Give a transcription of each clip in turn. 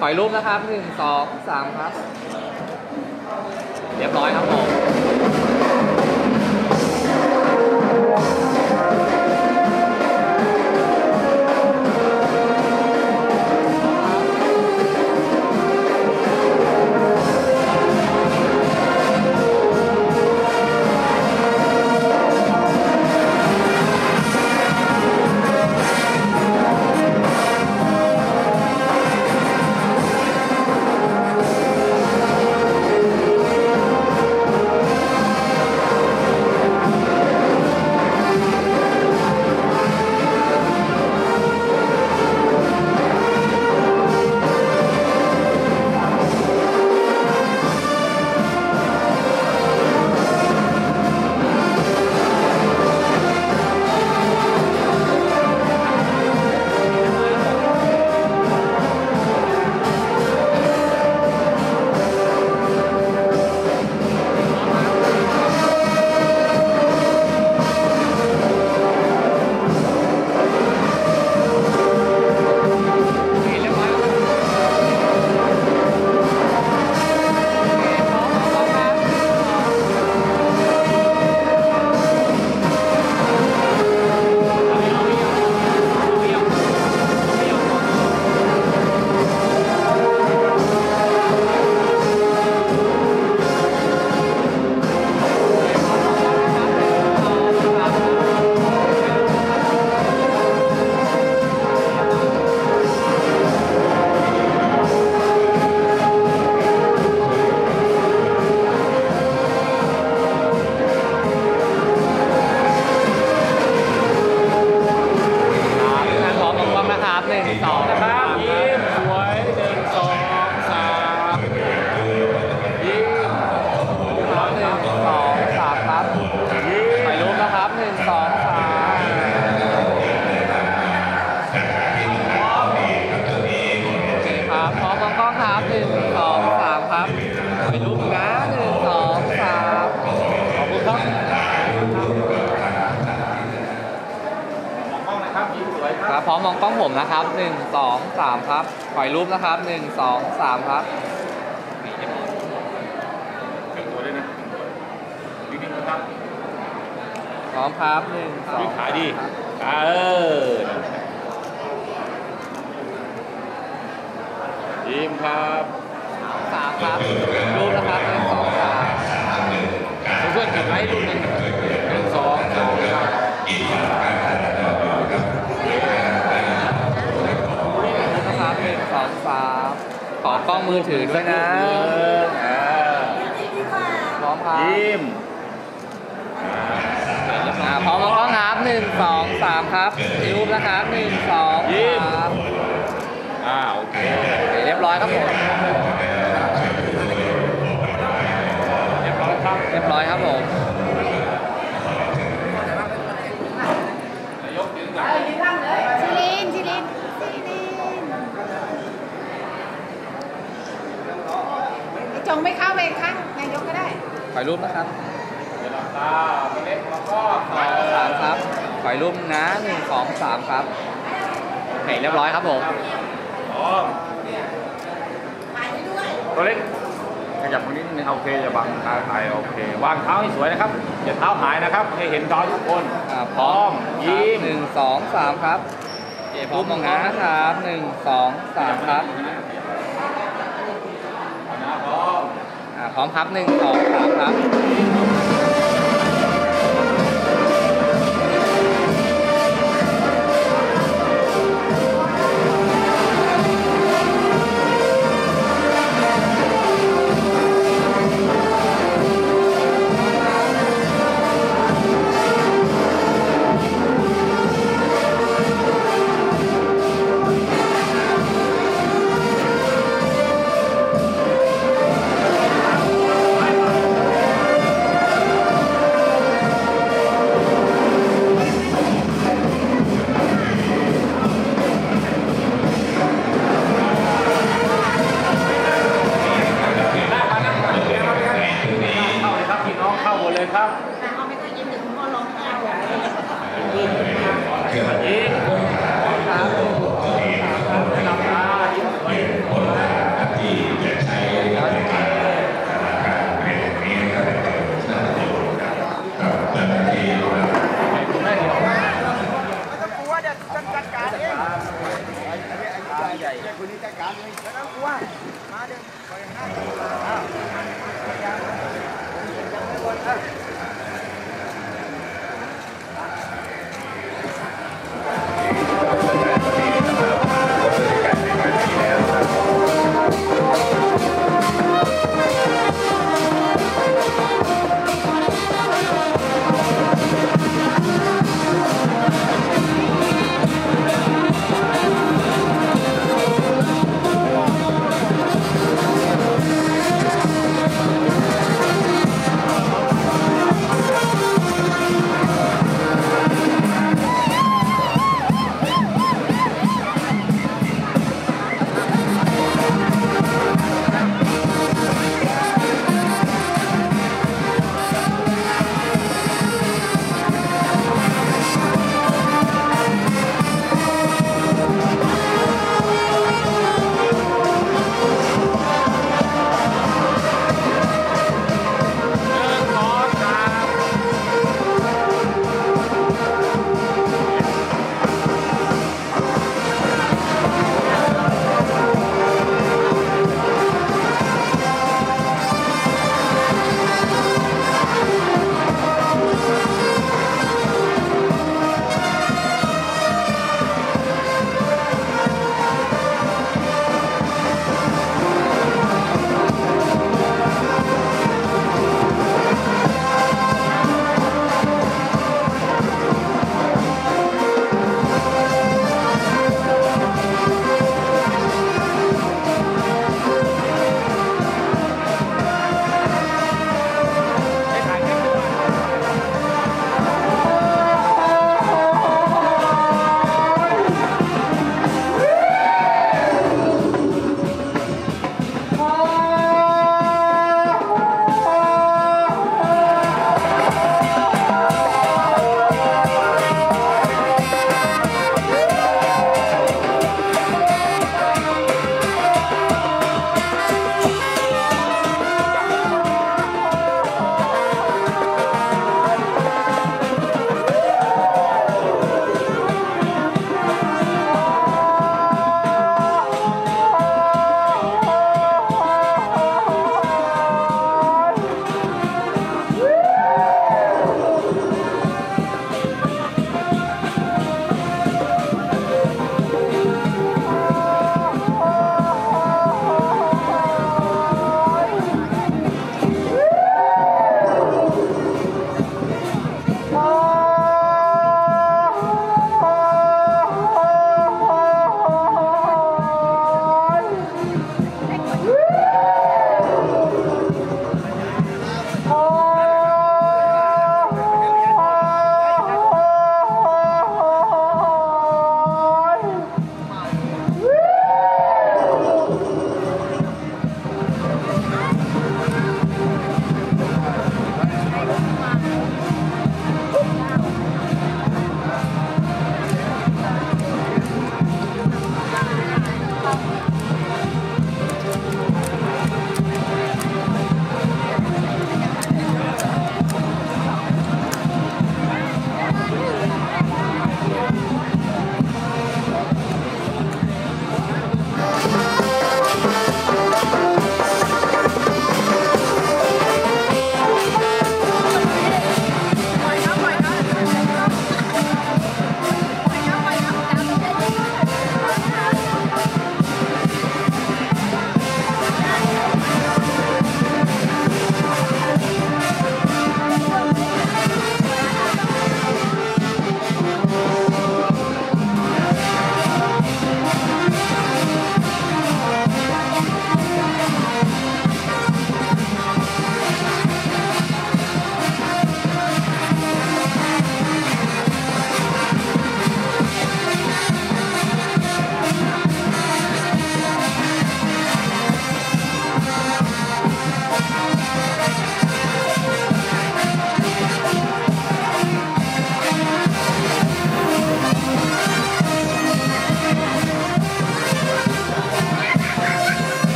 ถ่อยรูปนะครับหนึ่งสองสามครับ ชิลินชิลินชิลินไอ้จงไม่เข้าไปข้างนายกก็ได้ ถ่ายรูปนะครับถ่ายสามครับ ถ่ายรูปนะหนึ่งสองสามครับเห็นเรียบร้อยครับผมตัวเล็ก ขยับตรงนี้นึงโอเคจะวาบังตาไทยโอเควางเท้าให้สวยนะครับอย่าเท้าหายนะครับให้เห็นจอทุกคนพร้อมยิ้มหนึ่งสองสามครับพร้อมมองนะครับหนึ่งสองสามครับพร้อมพร้อมครับหนึ่งสองสามครับ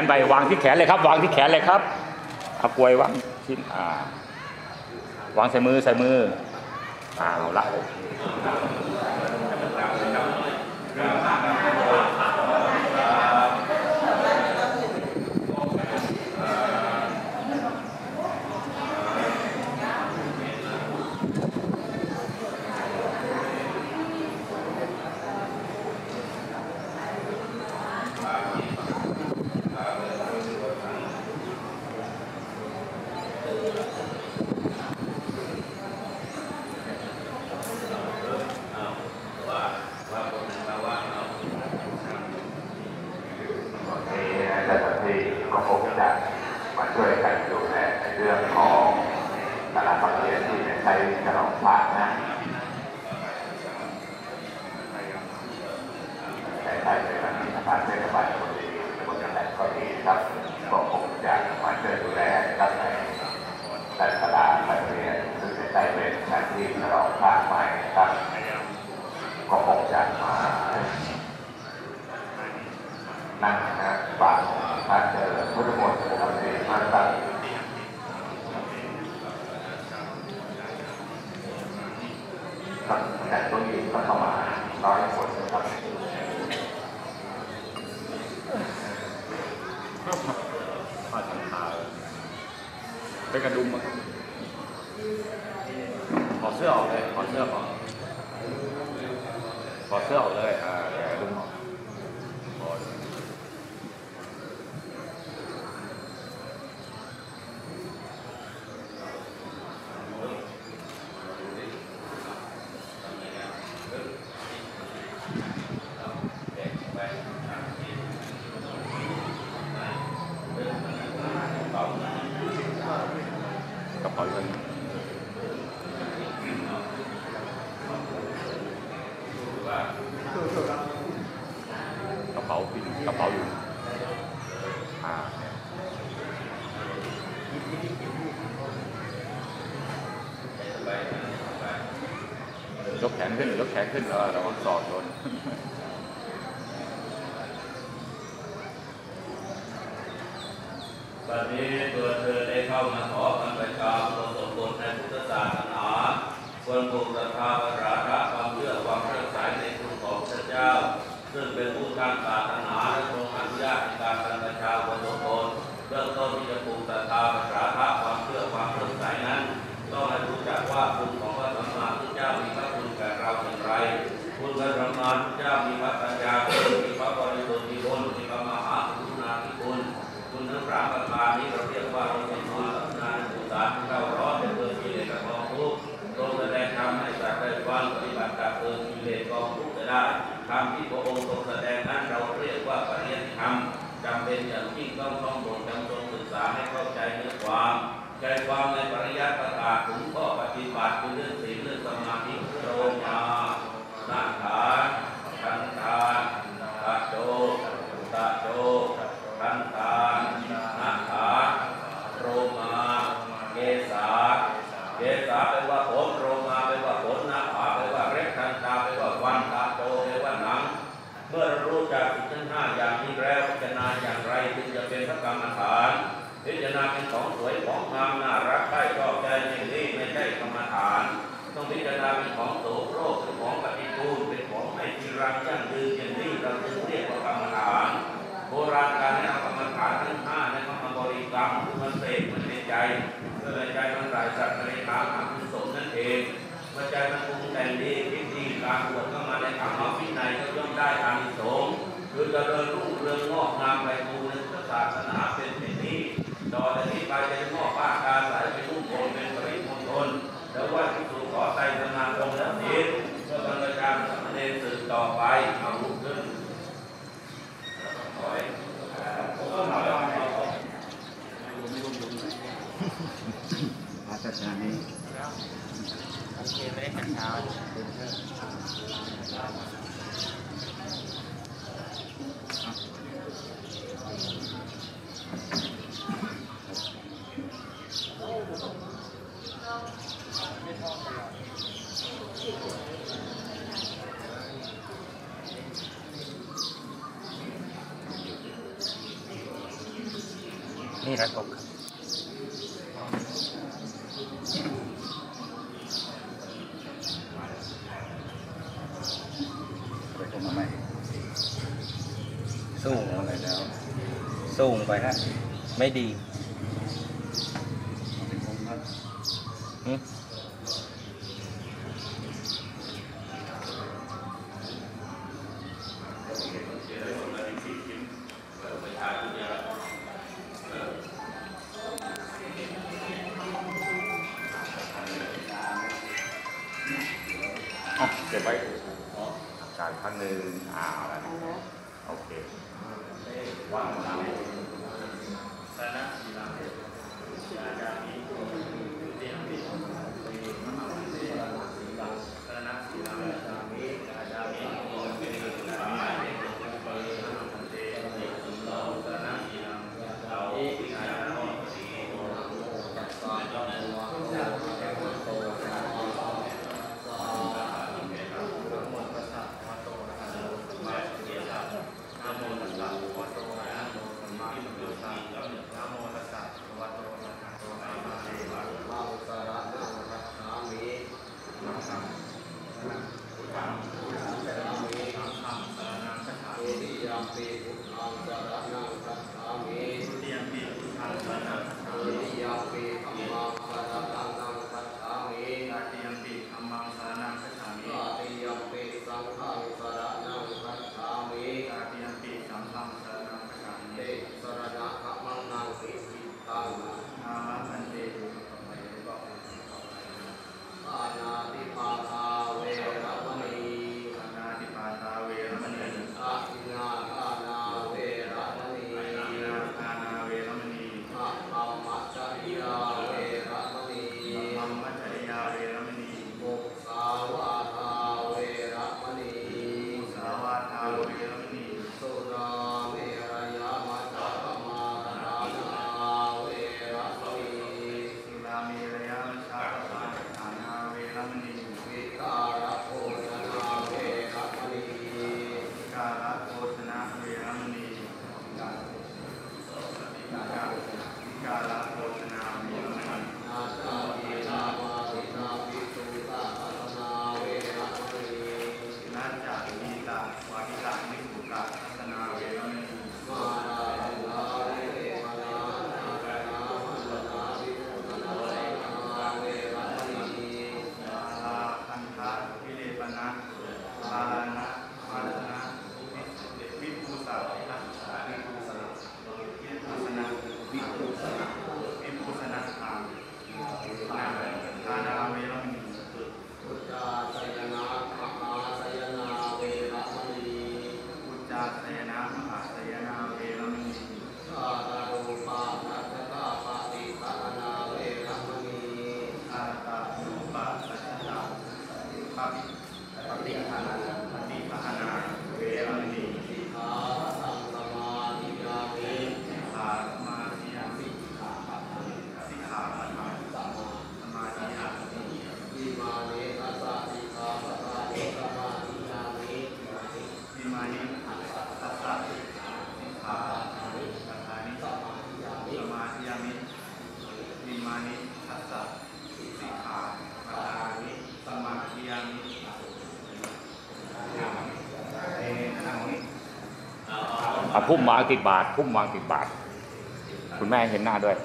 นใบวางที่แขนเลยครับ วางที่แขนเลยครับเอากลวยวางที่อ่วางใส่มือใส่มืออาว เป็นอาชีพฉลองภาคใหม่นครับ ก็คงจะมา นั่งนะฟังพระเจริญพุทธมนต์ทำดีมากตั้งแต่ตัวนี้ก็เข้ามาร้อยคนนะครับไปกระดุมมาครับ 吃好嘞，好吃好，好吃好嘞，哎。 ให้จิรังยั่งยืนอย่างนี้เราถึงเรียกว่ากรรมฐานโบราณการให้เอากรรมฐานทั้งห้านั้นมาบริกรรมมันเสกมันในใจเมื่อใจมันหลายสัตว์ในฐานอกุสมนั่นเองเมื่อใจมันปรุงแต่งดีคิดดีการบวชเข้ามาในทางรอมวินัยก็ย่อมได้อานิสงส์คือจะเริญรุ่งเรืองงอกงามไปบูรณศาสนาเป็นเช่นนี้ดอแต่ สัจจานี้ไม่ได้ขัดเท้า พุ่มวางติดบาทพุ่มวางติดบาท คุณแม่เห็นหน้าด้วย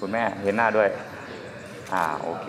คุณแม่เห็นหน้าด้วย อ่าโอเค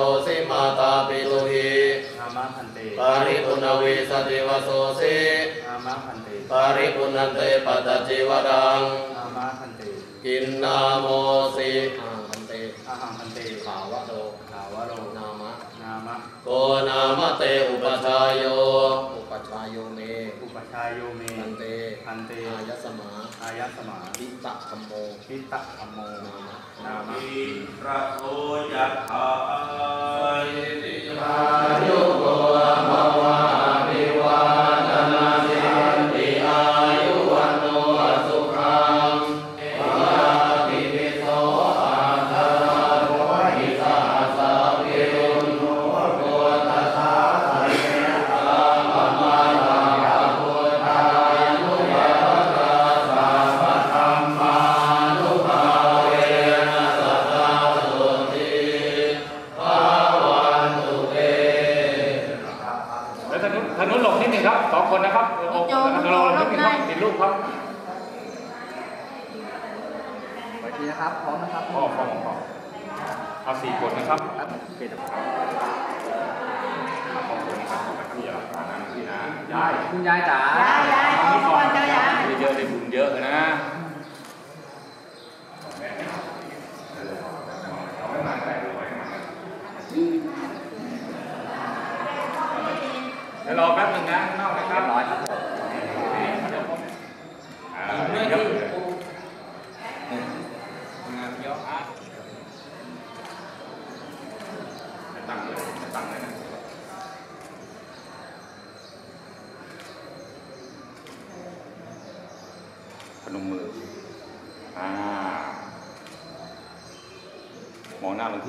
ตสิมาตาปิตุหีธรรมพันเตปาริปุณวิสติวโสสิธรรมพันเตปาริปุณันเตปัตจิวดังธรรมพันเตกินนาโมสิอาหันเตอาหังพันเตขาวะโตขาวะโรนามาโกนามะเตอุปชายโยอุปชายโยเมอุปชายโยเมพันเตพันเตอายสมาอายสมาทิตะธรรมโมทิตะธรรมโมนามะ Namah. Namah.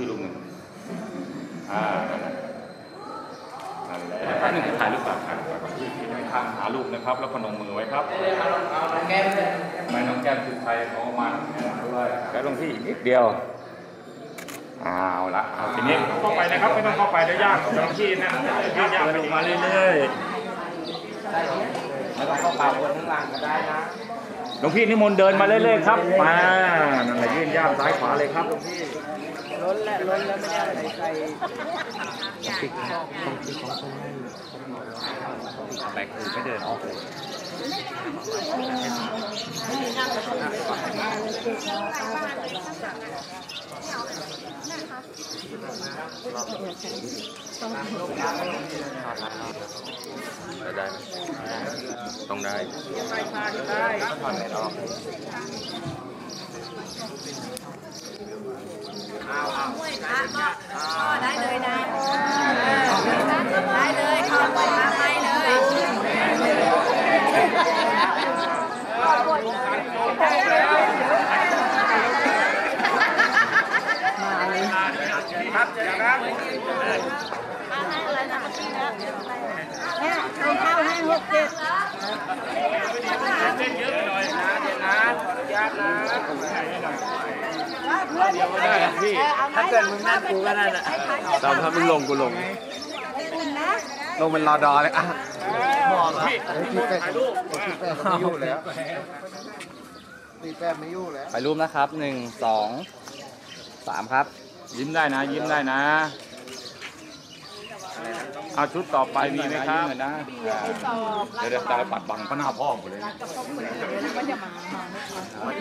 พี่ดูงินอ่านั่นแหละนั่นแหละท่านหนึ่งถ่ายรูปฝากถ่ายรูปฝบกพี่พี่ไม่ทางหาลูกนะครับ แล้วพนมมือไว้ครับเอาเอาน้องแก้มไม่น้องแก้มคือใครของมันด้วยแล้วลงที่อีกนิดเดียวอ้าวละเอาทีนี้เข้าไปนะครับ ไม่ต้องเข้าไปเดี๋ยวยากเจ้าหน้าที่นะยากยากไปมาเรื่อยๆไม่ต้องเข้าไปบนข้างล่างก็ได้นะหลวงพี่นิมนต์เดินมาเรื่อยๆครับ มานั่นแหละยื่นย่ามซ้ายขวาเลยครับหลวงพี่ ล้นแล้วล้นแล้วไม่ได้อะไรใครติดของของติดของคนให้แบกคือไม่เดินออกเลยได้ต้องได้ได้ผ่องได้ ได้เลยนะได้เลยข้าไปมาไปเลยครับเจอกันนะ เนี่ยให้เข้าให้หกเจ็ดเส้นเยอะหน่อยนะเดี๋ยวนะขออนุญาตนะเดี๋ยวไม่ได้อะพี่ถ้าเกิดมึงนั่งกูก็นั่นแหละตอนถ้ามึงลงกูลงคุณนะลงเป็นรอดอเลยอะพี่ถ่ายรูปไม่ยู่แล้วตีแปดไม่ยู่แล้วไปรูปนะครับหนึ่งสองสามครับ ยิ้มได้นะ ยิ้มได้นะ เอาชุดต่อไปมีไหมครับยิ้นะเดี๋ยวเดี๋ยวจะไปปัดบังพระหน้าพ่อผมเลย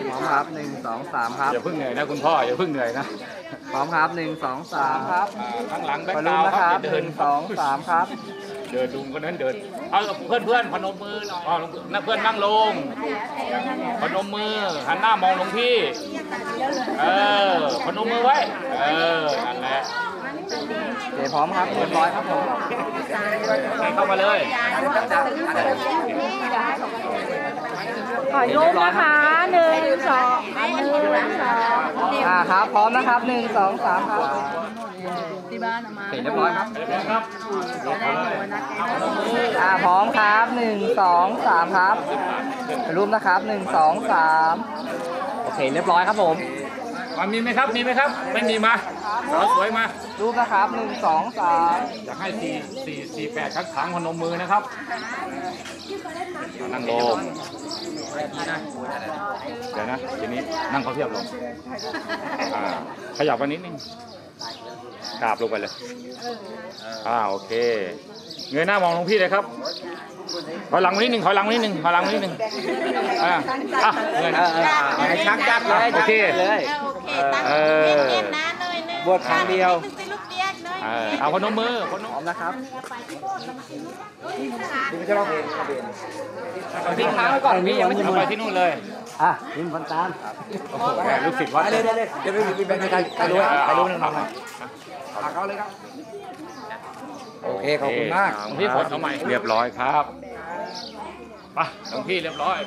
พร้อมครับหนึ่งสองสามครับอย่าเพิ่งเหนื่อยนะคุณพ่ออย่าเพิ่งเหนื่อยนะพร้อมครับหนึ่งสองสามครับอ่าข้างหลังแบ็คไปกรูราปวด์นะคครัรับบหนึ่งสองสามครับ เดินดูคนนั้นเดินเอาเพื่อนเพื่อนๆพนมมืออ๋อนักเพื่อนนั่งลงพนมมือหันหน้ามองลงพี่ เออพนมมือไว้ เออนั่นแหละโอเคพร้อมครับเรียบร้อยครับผมให้เข้ามาเลย ขอรูปนะคะหนึ่งสองหนึ่งสองอ่าครับพร้อมนะครับหนึ่งสองสามครับที่บ้านมาเรียบร้อยครับครับอ่าพร้อมครับหนึ่งสองสามครับรูปนะครับหนึ่งสองสามโอเคเรียบร้อยครับผม มามีไหมครับ มีไหมครับ ไม่มีมาสาวสวยมารูปนะครับหนึ่งสองสามอยากให้สี่สี่สี่แปดครั้งครั้งพนมมือนะครับนั่งลงเดี๋ยวนะทีนี้นั่งเขาเทียบลงอ่าขยับมานิดนึงกราบลงไปเลยอ่าโอเค เงยหน้ามองลงพี่เลยครับ ถอยหลังมานิดหนึ่งถอยหลังมานิดหนึ่งถอยหลังมานิดหนึ่งอ่าอะเงยหนะให้ชักจัดเลยโอเคเลยโอเคตั้งเงียบๆนะหน่อยนึงบวชครั้งเดียวนึงสิลูกเปียกหน่อยเออเอาพนมมือพนพมร้อมนะครับพี่ค้างไว้ก่อนพี่ยังไม่ถึงไปที่นู่นเลยอะคุณพันตามโอ้โหแหมลูกศิษย์วัดไปเลยเลยเดี๋ยวไปกินไปใครใครรู้ใครรู้หนึ่งหน่อยพาเขาเลยครับ โอเคขอบคุณมากหลวงพี่ฝนเอาใหม่ เรียบร้อยครับไปหลวงพี่เรียบร้อย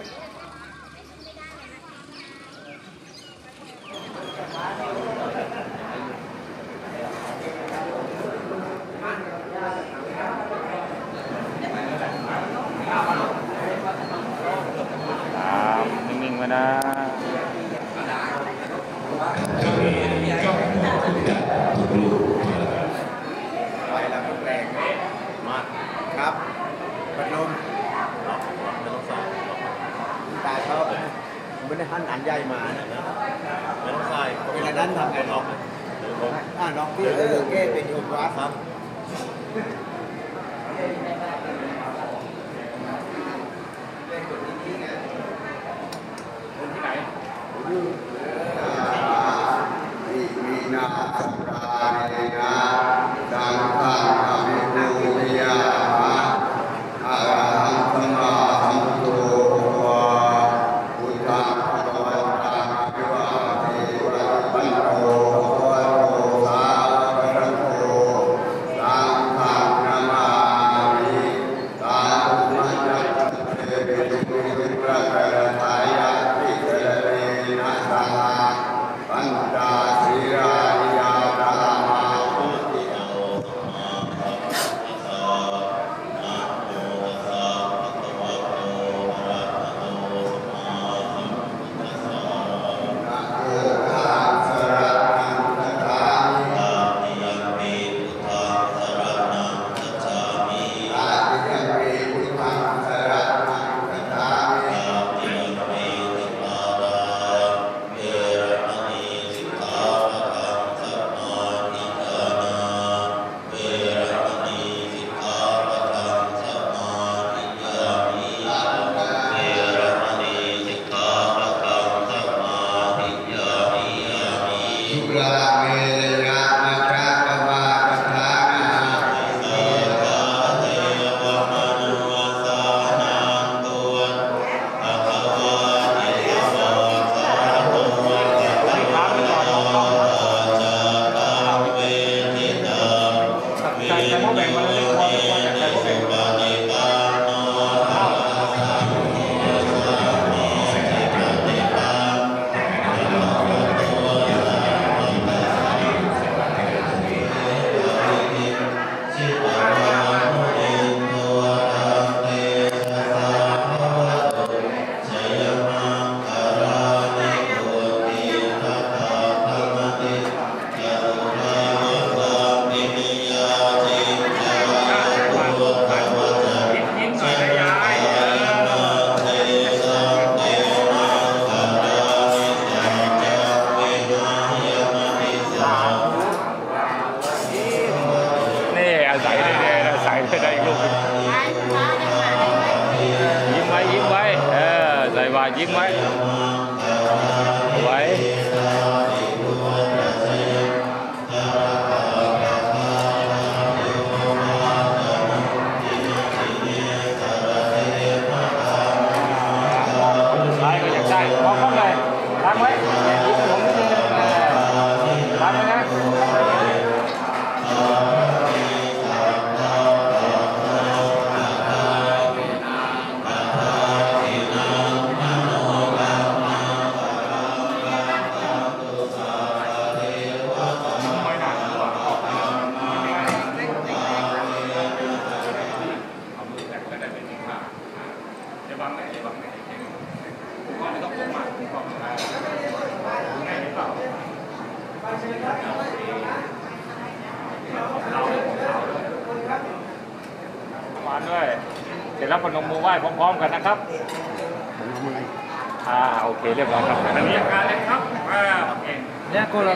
ครับนิ่งๆไว้นะ ไปแล้วก็แรงมาครับพัดลมตาชอบ ไม่ได้หั่นอันใหญ่มานะไม่ต้องใส่เวลานั้นทำไงน้องอ่าน้องพี่เออเก้เป็นโยมวัดครับวิ พนมมือไหว้พร้อมๆกันนะครับอ่าโอเคเรียบร้อยครับอันนี้การเลยครับอ่าโอเคเนี่ยก็เรา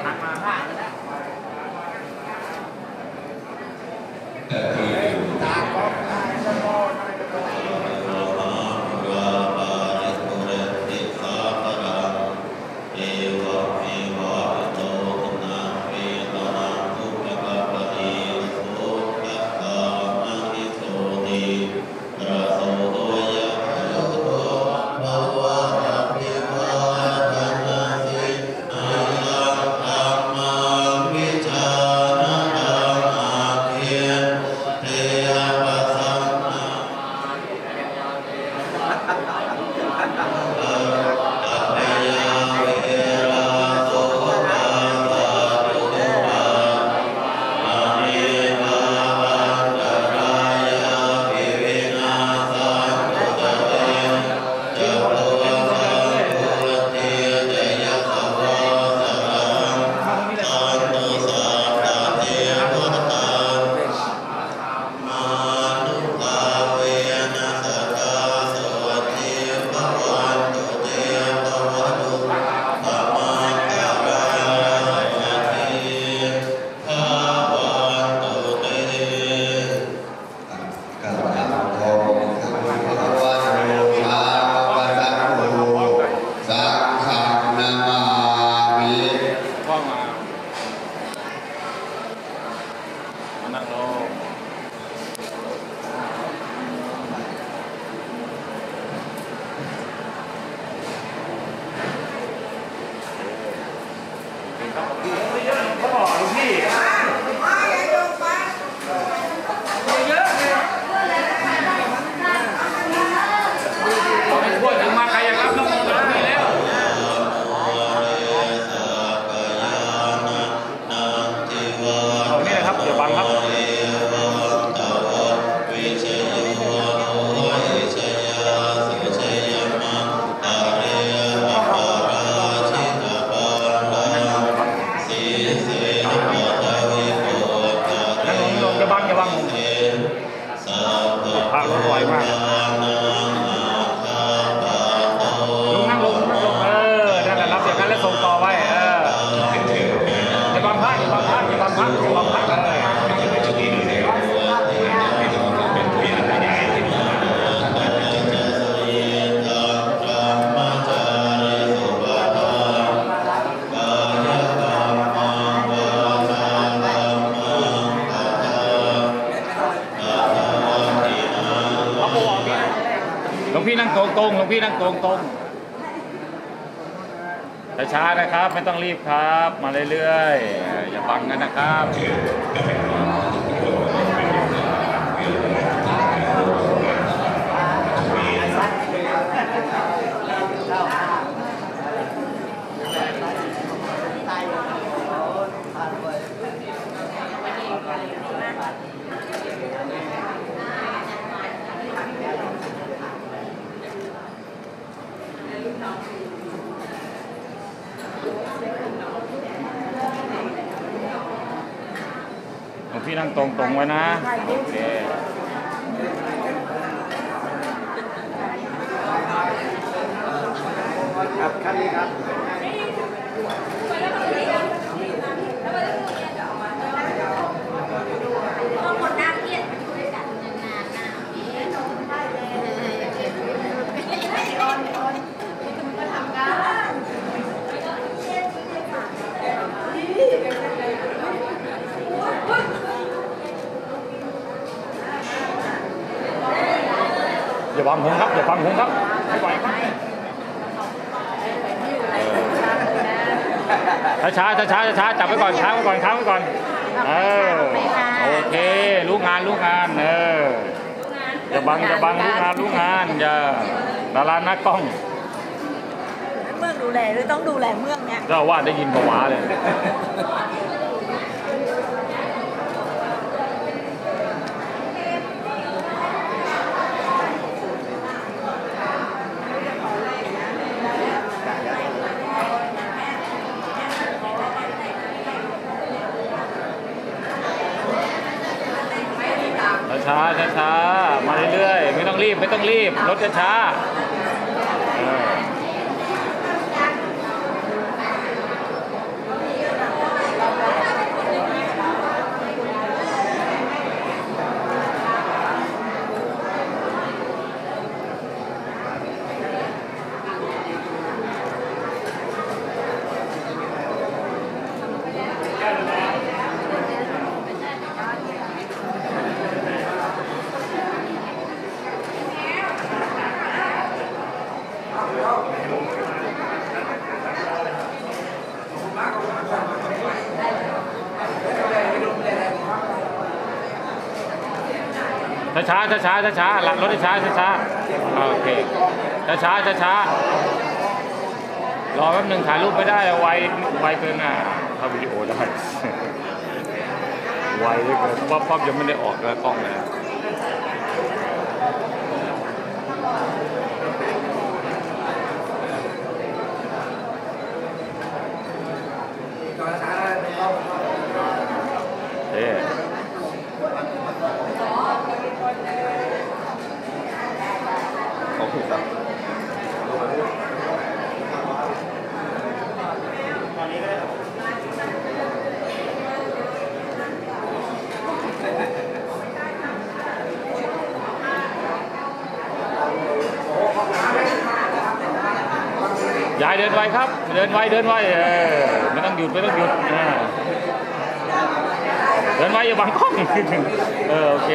ตรงช้าๆนะครับ ไม่ต้องรีบครับ มาเรื่อยๆอย่าบังกันนะครับ ส่งไว้นะ โอเค อย่าบังผมครับอย่าบังผมครับไม่ไหวครับเออช้าช้าช้าช้าช้าจับไว้ก่อนช้าไว้ก่อนช้าไว้ก่อนเออโอเครู้งานรู้งานเอออย่าบังอย่าบังรู้งานรู้งานอย่าดาราหน้ากล้องเมืองดูแลหรือต้องดูแลเมืองเนี่ยเจ้าอาว่าสได้ยินผวาเลย ช้าช้าช้าๆมาเรื่อยๆ ไม่ต้องรีบ ไม่ต้อง รถจะช้า ช้าช้าช้าช้าช้าหลังรถช้าช้าช้าโอเคช้าช้าช้าช้ารอแป๊บหนึ่งถ่ายรูปไม่ได้ไวไวเกินอะถ้าวิดีโอได้ไวเลยเกินป๊อปป๊อปยังไม่ได้ออกกล้องเลย เอ๊ะเขาถูกแล้ว ยายเดินไวครับ เดินไวเดินไวเออไม่ต้องหยุดไม่ต้องหยุดเดินไว้อย่าบังกล้องเออโอเค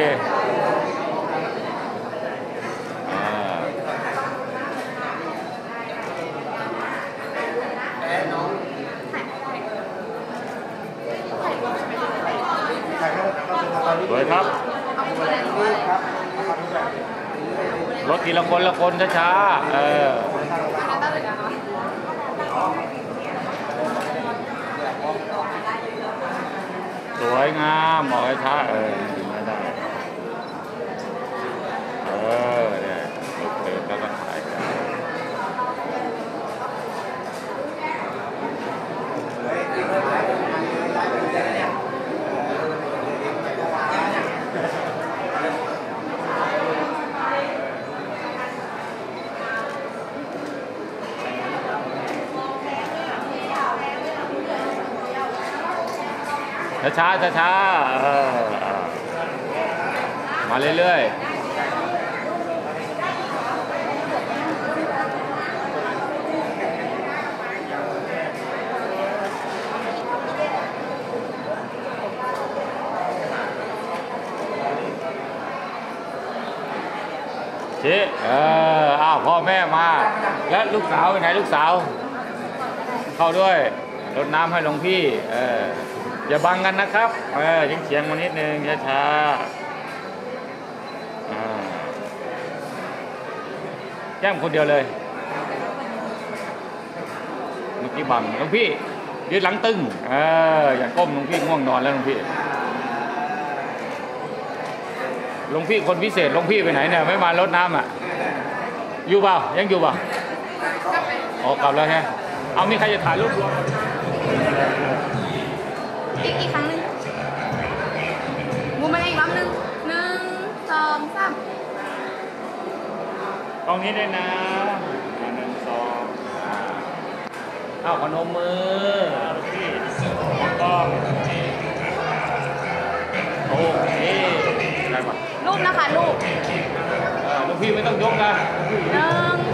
สวยครับ รถทีละคนละคนช้าๆเออสวยงามบอกช้าเออไม่ได้ เออเนี่ยรถเติมแล้วก็ถ่ายกัน ช้าช้าช้าๆเอออะมาเรื่อยๆชี้เอออ้าวพ่อแม่มา แล้วลูกสาวไปไหนลูกสาว เข้าด้วยรดน้ำให้หลวงพี่ เออ อย่าบังกันนะครับ เออยิงเฉียงมานิดนึงช้าๆอ่าแก้มคนเดียวเลยเมื่อกี้บังหลวงพี่ยืดหลังตึง เออ อย่าก้มหลวงพี่ง่วงนอนแล้วหลวงพี่หลวงพี่คนพิเศษหลวงพี่ไปไหนเนี่ยไม่มารดน้ำอะ อยู่เปล่ายังอยู่เปล่าอ๋อกลับแล้วฮะเอามีใครจะถ่ายรูปรวม ตรงนี้ด้วยนะหนึ่งสองอ้าวพนมมือพี่ต้องโอเคได้ปะรูปนะคะรูปเออลูกพี่ไม่ต้องยกนะหนึ่งสอ